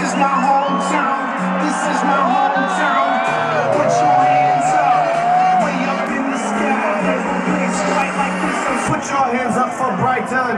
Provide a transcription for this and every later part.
is my hometown. This is my hometown. Put your hands up, way up in the sky. There's no place quite like this. Put your hands up for Brighton.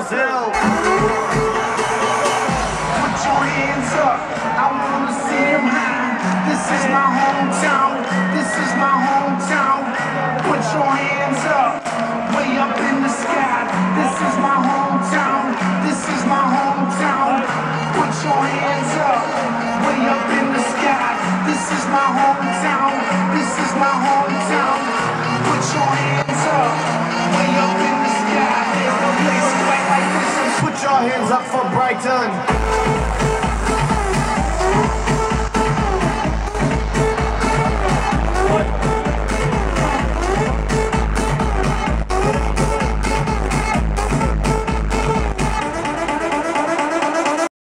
Brazil. Put your hands up, I wanna see them high. This is my hometown, this is my hometown. Put your hands up, way up in the sky. This is my hometown, this is my hometown. Put your hands up, way up in the sky. This is my hometown, this is my hometown. Put your hands hands up for Brighton.